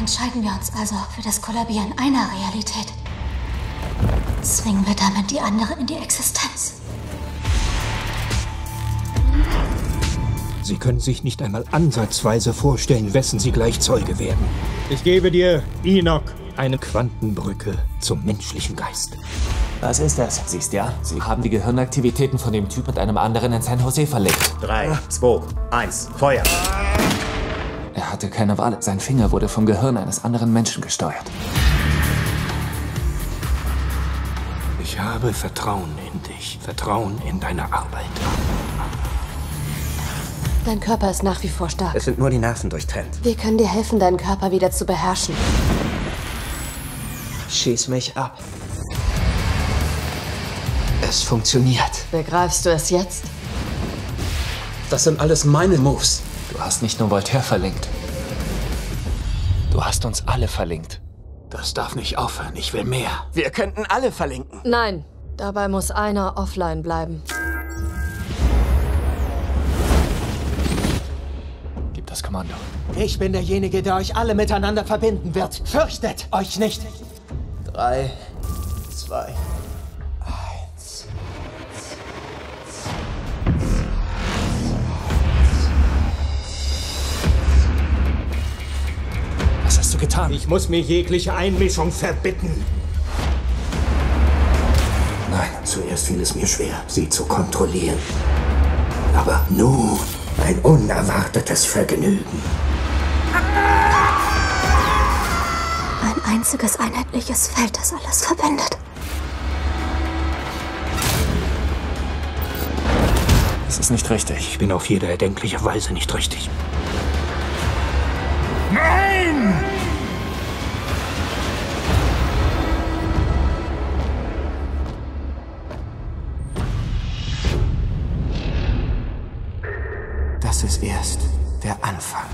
Entscheiden wir uns also für das Kollabieren einer Realität. Zwingen wir damit die andere in die Existenz. Sie können sich nicht einmal ansatzweise vorstellen, wessen Sie gleich Zeuge werden. Ich gebe dir Enoch. Eine Quantenbrücke zum menschlichen Geist. Was ist das? Siehst ja, Sie haben die Gehirnaktivitäten von dem Typ mit einem anderen in San Jose verlegt. Drei, zwei, eins, Feuer. Hatte keine Wahl. Sein Finger wurde vom Gehirn eines anderen Menschen gesteuert. Ich habe Vertrauen in dich, Vertrauen in deine Arbeit. Dein Körper ist nach wie vor stark. Es sind nur die Nerven durchtrennt. Wir können dir helfen, deinen Körper wieder zu beherrschen. Schieß mich ab. Es funktioniert. Begreifst du es jetzt? Das sind alles meine Moves. Du hast nicht nur Voltaire verlinkt. Du hast uns alle verlinkt. Das darf nicht aufhören, ich will mehr. Wir könnten alle verlinken. Nein, dabei muss einer offline bleiben. Gib das Kommando. Ich bin derjenige, der euch alle miteinander verbinden wird. Fürchtet euch nicht. Drei, zwei, Getan? Ich muss mir jegliche Einmischung verbitten. Nein, zuerst fiel es mir schwer, sie zu kontrollieren. Aber nun ein unerwartetes Vergnügen. Ein einziges einheitliches Feld, das alles verbindet. Das ist nicht richtig. Ich bin auf jede erdenkliche Weise nicht richtig. Das ist erst der Anfang.